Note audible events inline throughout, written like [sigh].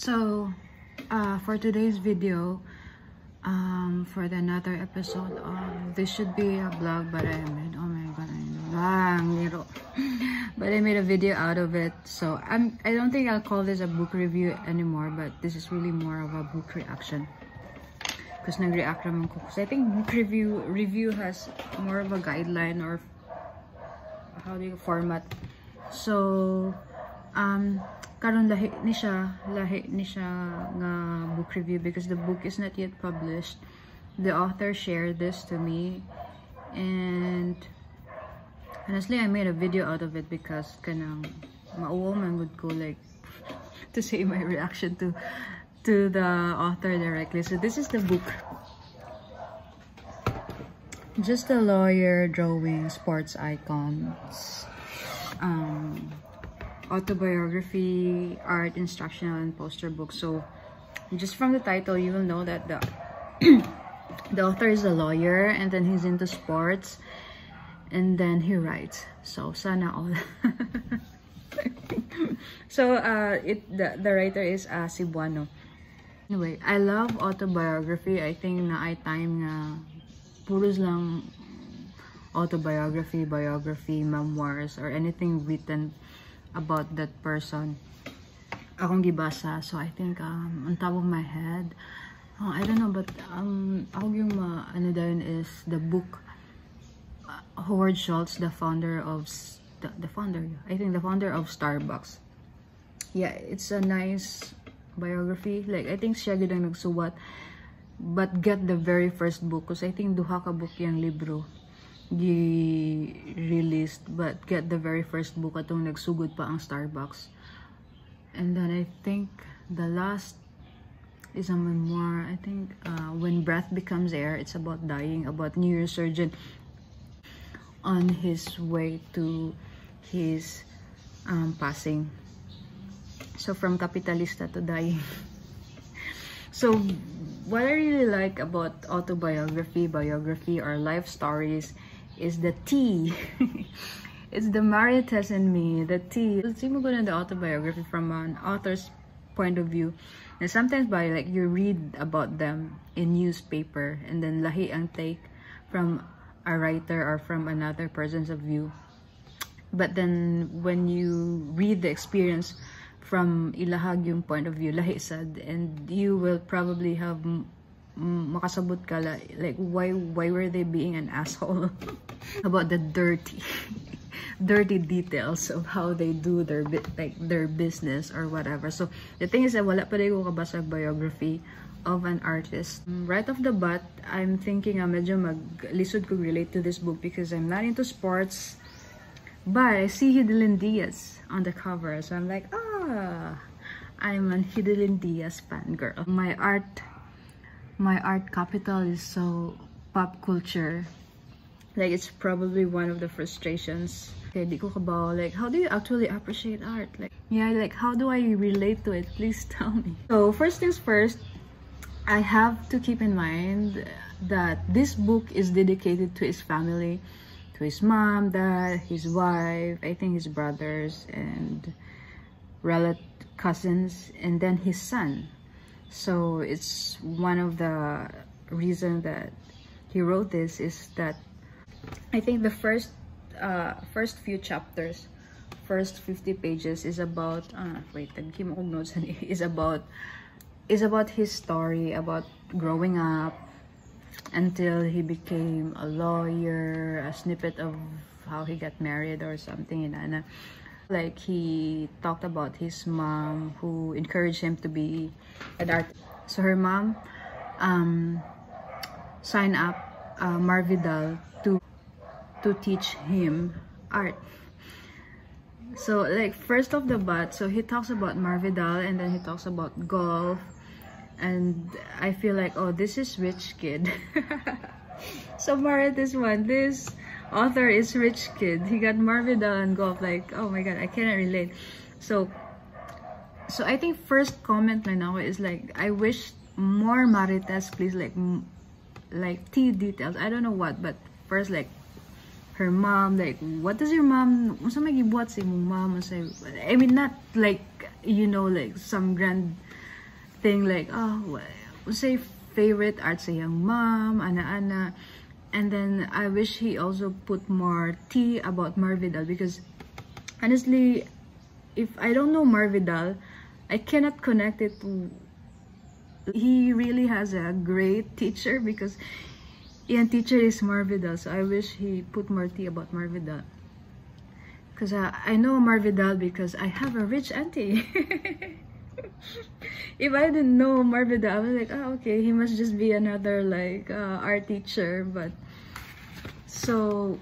So, uh, for today's video, um, for the another episode of this should be a vlog, but I made oh my god, I know [laughs] but I made a video out of it, so I'm I don't think I'll call this a book review anymore, but this is really more of a book reaction. Because nag-react naman ko. Because I think book review review has more of a guideline or how do you format. So, um, karon lahi ni siya, lahi ni siya nga book review because the book is not yet published. The author shared this to me and honestly I made a video out of it because kanang mauwaw would go like [laughs] to say my reaction to to the author directly. So this is the book. Just a lawyer drawing sports icons. Um, autobiography, art, instructional, and poster book. So just from the title, you will know that the [clears throat] the author is a lawyer and then he's into sports and then he writes. So sana all. [laughs] so uh it the, the writer is uh, Cebuano. Anyway, I love autobiography. I think na ay time nga puros lang autobiography, biography, memoirs, or anything written about that person. Akong gibasa. So, I think, um, on top of my head, oh, I don't know, but, um, ako yung ma, ano dahil is the book, uh, Howard Schultz, the founder of, the, the founder, I think the founder of Starbucks. Yeah, it's a nice biography. Like, I think siya gid ang nagsuwat. But get the very first book. Because I think duha ka book yung libro gi-released. But get the very first book atong nagsugod pa ang Starbucks. And then I think the last is a memoir. I think uh, When Breath Becomes Air. It's about dying. About neurosurgeon on his way to his um, passing. So from capitalista to dying. [laughs] so what I really like about autobiography, biography, or life stories is the T. [laughs] it's the Marites and me, the T. See mo go the autobiography from an author's point of view. And sometimes by like you read about them in newspaper and then lahi ang take from a writer or from another person's view. But then when you read the experience from ilahag yung point of view, lahi sad, and you will probably have makasabot ka like why why were they being an asshole [laughs] about the dirty [laughs] dirty details of how they do their like their business or whatever. So the thing is that wala pa rin ko kabasa biography of an artist. Right off the bat i'm thinking uh, medyo maglisod ko relate to this book because i'm not into sports but i see Hidilyn Diaz on the cover. So i'm like ah i'm an Hidilyn Diaz fangirl. My art my art capital is so pop culture. Like, it's probably one of the frustrations. Okay, di ko kabaw. Like, how do you actually appreciate art? Like, yeah, like, how do I relate to it? Please [laughs] tell me. So, first things first, I have to keep in mind that this book is dedicated to his family, to his mom, dad, his wife, I think his brothers, and relative cousins, and then his son. So it's one of the reason that he wrote this is that I think the first uh, first few chapters, first 50 pages is about uh, wait, nagkim ko notes [laughs] is about is about his story about growing up until he became a lawyer, a snippet of how he got married or something in Anna. Like he talked about his mom who encouraged him to be an artist. So her mom um, signed up uh, Marvidal to to teach him art. So like first of the bat, so he talks about Marvidal and then he talks about golf and I feel like oh this is rich kid. [laughs] so Mara this one, this author is rich kid. He got Marvidal and golf. Like, oh my god, I cannot relate. So, so I think first comment right now is like, I wish more Marites, please, like, like tea details. I don't know what, but first, like, her mom, like, what does your mom, unsa may mom? I mean, not like, you know, like, some grand thing like oh say favorite art sa young mom ana ana and then I wish he also put more tea about Marvidal because honestly if I don't know Marvidal I cannot connect it to he really has a great teacher because Ian teacher is Marvidal so I wish he put more tea about Marvidal. Because I know Marvidal because I have a rich auntie [laughs] if I didn't know Marvida, I was like, oh, okay, he must just be another like uh, art teacher. But so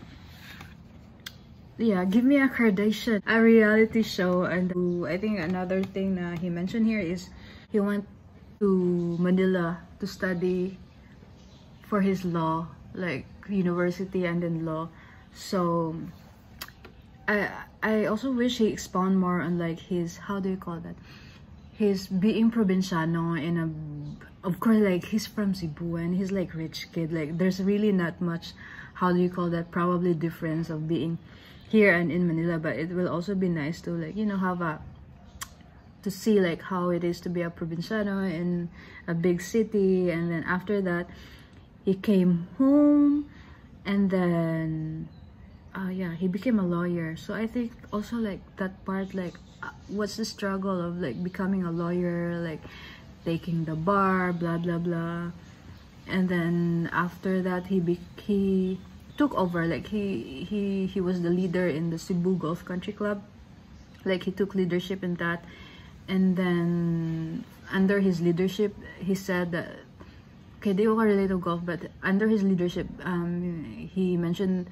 yeah, give me a Kardashian, a reality show. And I think another thing that he mentioned here is he went to Manila to study for his law, like university and then law. So I I also wish he expound more on like his how do you call that he's being provinciano in a of course like he's from Cebu and he's like rich kid. Like there's really not much how do you call that probably difference of being here and in Manila. But it will also be nice to like you know have a to see like how it is to be a provinciano in a big city. And then after that he came home and then uh yeah he became a lawyer. So i think also like that part like what's the struggle of like becoming a lawyer like taking the bar blah blah blah. And then after that he be he took over like he he he was the leader in the Cebu Golf Country Club. Like he took leadership in that. And then under his leadership he said that okay they all relate to golf but under his leadership um he mentioned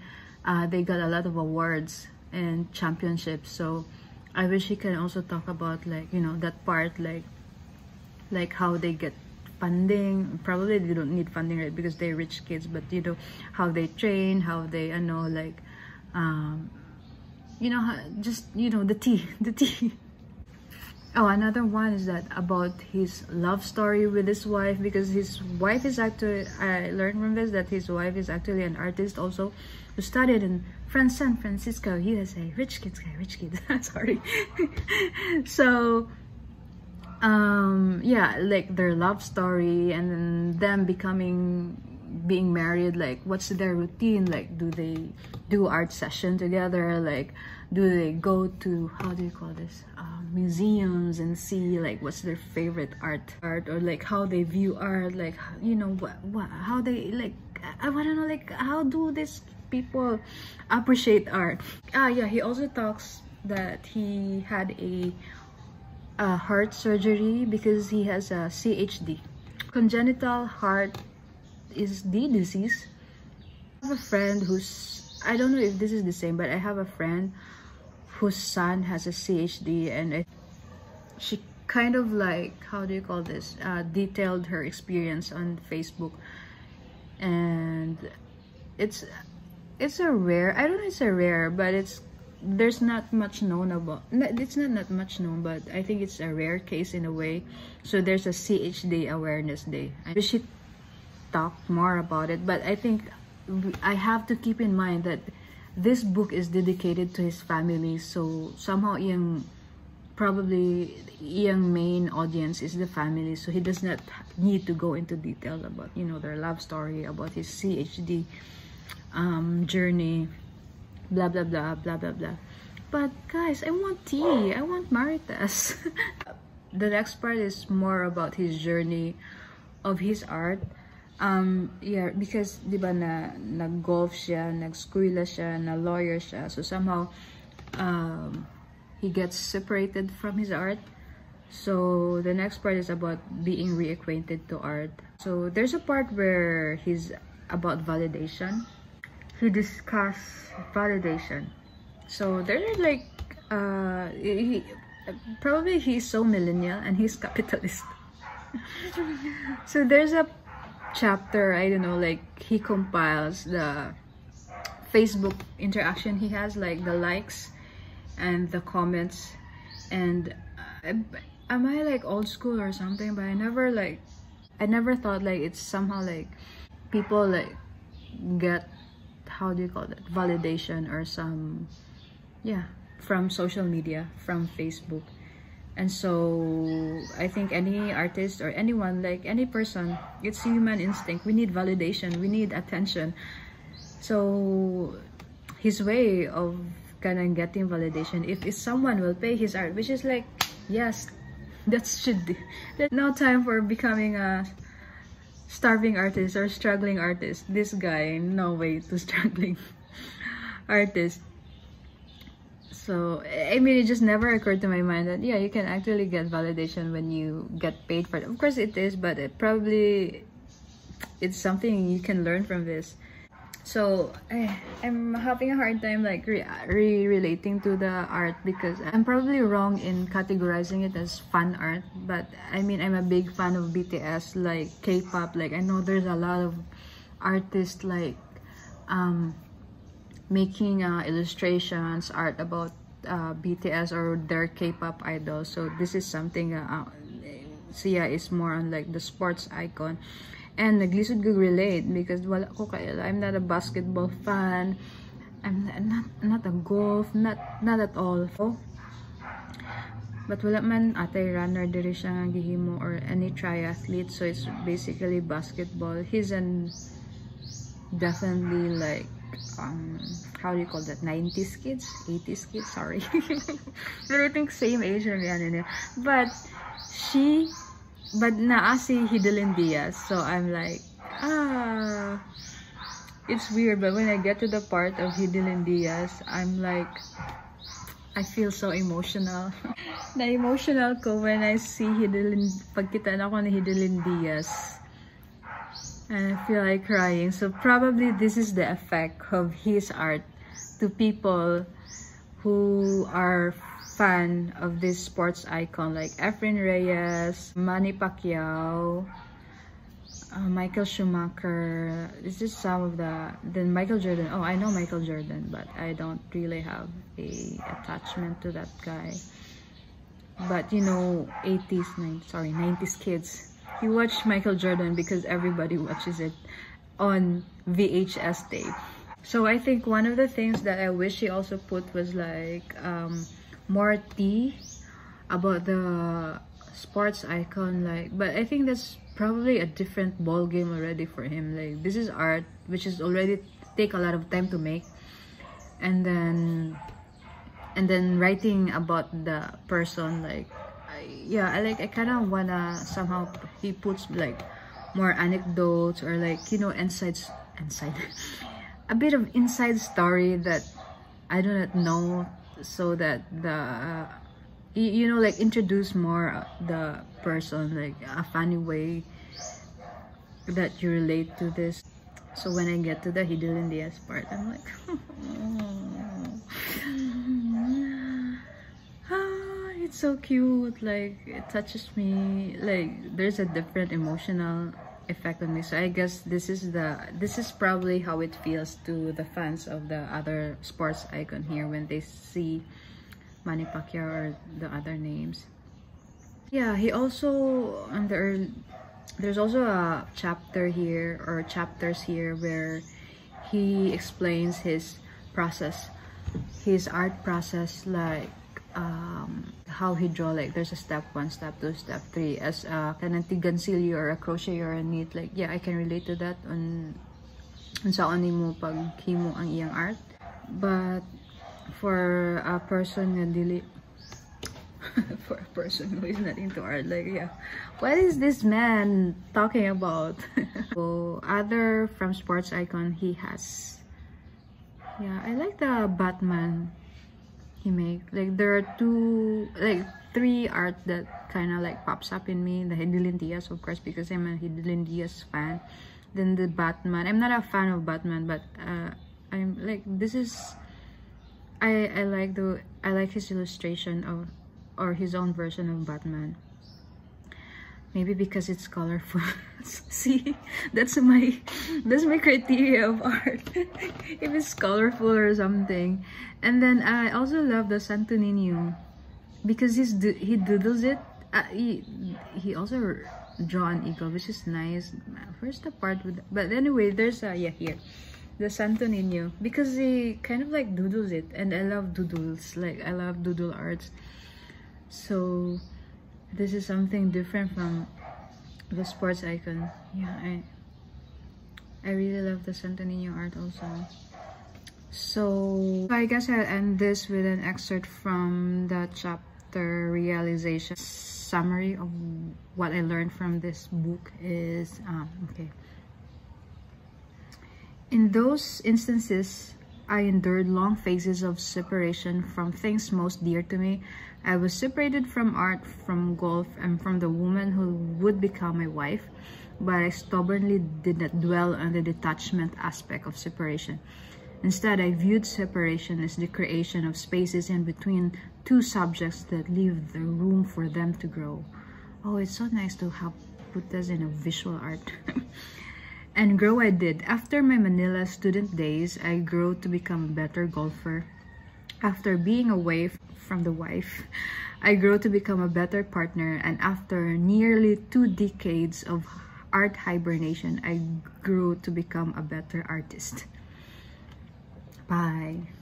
uh, they got a lot of awards and championships. So I wish he can also talk about like you know that part like like how they get funding. Probably they don't need funding right because they're rich kids but you know how they train how they I know like um you know just you know the tea [laughs] the tea oh another one is that about his love story with his wife because his wife is actually I learned from this that his wife is actually an artist also who studied in from San Francisco, USA. Rich kids guy, rich kids. [laughs] Sorry. [laughs] so, um, yeah, like their love story and then them becoming being married like what's their routine like do they do art session together like do they go to how do you call this museums and see like what's their favorite art art or like how they view art like you know what, what how they like i want to know like how do these people appreciate art. Ah, yeah, he also talks that he had a, a heart surgery because he has a CHD. Congenital heart is the disease. I have a friend who's, I don't know if this is the same, but I have a friend whose son has a CHD and I, she kind of like, how do you call this, uh, detailed her experience on Facebook. And it's it's a rare i don't know it's a rare but it's there's not much known about it's not not much known but i think it's a rare case in a way. So there's a chd awareness day. We should talk more about it but i think i have to keep in mind that this book is dedicated to his family so somehow yung probably young main audience is the family so he does not need to go into detail about you know their love story about his chd um, journey, blah, blah, blah, blah, blah, blah. But guys, I want tea. I want Marites. [laughs] the next part is more about his journey of his art. Um, yeah, because, di ba, na, nag-golf siya, nag-skwila siya, na-lawyer siya. So, somehow, um, he gets separated from his art. So, the next part is about being reacquainted to art. So, there's a part where he's about validation he discussed validation so there's like uh he, probably he's so millennial and he's capitalist [laughs] so there's a chapter i don't know like he compiles the facebook interaction he has like the likes and the comments. And uh, am i like old school or something? But i never like i never thought like it's somehow like people like get how do you call it validation or some yeah from social media from facebook and so i think any artist or anyone like any person it's human instinct. We need validation. We need attention. So his way of kind of getting validation if, if someone will pay his art which is like yes that should be. No time for becoming a starving artist or struggling artist. This guy no way to [laughs] struggling artist so, I mean, it just never occurred to my mind that, yeah, you can actually get validation when you get paid for it. Of course it is, but it probably, it's something you can learn from this. So, eh, I'm having a hard time like re-relating to the art because I'm probably wrong in categorizing it as fan art. But, I mean, I'm a big fan of BTS, like K-pop. Like, I know there's a lot of artists like, um, making uh, illustrations, art about uh, BTS or their K-pop idols. So this is something uh, uh, Sia is more on like the sports icon. And naglisod ko relate because wala ko I'm not a basketball fan. I'm not not a golf, not not at all. Oh. But wala man atay runner diri siya nga gihimo or any triathlete so it's basically basketball. He's an definitely like um how do you call that? 90s kids? 80s kids? Sorry. [laughs] But I think same age na yan but she but naa si Hidilyn Diaz. So I'm like ah it's weird. But when I get to the part of Hidilyn Diaz I'm like I feel so emotional. [laughs] Na emotional ko when I see Hidilyn pagkita na ako ni Hidilyn Diaz I feel like crying. So probably this is the effect of his art to people who are fan of this sports icon like Efren Reyes, Manny Pacquiao, uh, Michael Schumacher. This is some of the then Michael Jordan. Oh, I know Michael Jordan, but I don't really have a attachment to that guy. But you know, 80s, 90s, sorry, 90s kids you watch Michael Jordan because everybody watches it on VHS tape. So I think one of the things that I wish he also put was like um, more tea about the sports icon like but I think that's probably a different ball game already for him like this is art which is already take a lot of time to make and then and then writing about the person like yeah I like I kind of wanna somehow he puts like more anecdotes or like you know insides inside [laughs] a bit of inside story that I do not know so that the uh, you, you know like introduce more the person like a funny way that you relate to this. So when I get to the Hidilyn Diaz part I'm like [laughs] it's so cute like it touches me like there's a different emotional effect on me. So i guess this is the this is probably how it feels to the fans of the other sports icon here when they see Manny Pacquiao or the other names. Yeah he also under there's also a chapter here or chapters here where he explains his process his art process like um, how like there's a step one step two step three. As a kanang tigansilyo or a crochet or a knit like yeah I can relate to that on mo pag himo ang iyang art. But for a person na dili [laughs] for a person who is not into art like yeah. What is this man talking about? [laughs] So other from sports icon he has. Yeah I like the Batman he make. Like there are two like three art that kind of like pops up in me. The Hidilyn Diaz of course because I'm a Hidilyn Diaz fan. Then the Batman. I'm not a fan of Batman but uh, I'm like this is I I like the I like his illustration of or his own version of Batman maybe because it's colorful. [laughs] See that's my that's my criteria of art. [laughs] If it's colorful or something. And then i also love the santo nino because he's he doodles it. Uh, he he also draw an eagle which is nice. Where's the part with but anyway there's a yeah here. The santo nino because he kind of like doodles it. And i love doodles. Like i love doodle arts. So this is something different from the sports icon. Yeah, I I really love the Santo Nino art also. So I guess I'll end this with an excerpt from the chapter realization summary of what I learned from this book is um, okay. In those instances, I endured long phases of separation from things most dear to me. I was separated from art, from golf, and from the woman who would become my wife, but I stubbornly did not dwell on the detachment aspect of separation. Instead, I viewed separation as the creation of spaces in between two subjects that leave the room for them to grow. Oh, it's so nice to have put this in a visual art. [laughs] And grow I did. After my Manila student days, I grew to become a better golfer. After being away from the wife, I grew to become a better partner. And after nearly two decades of art hibernation, I grew to become a better artist. Bye.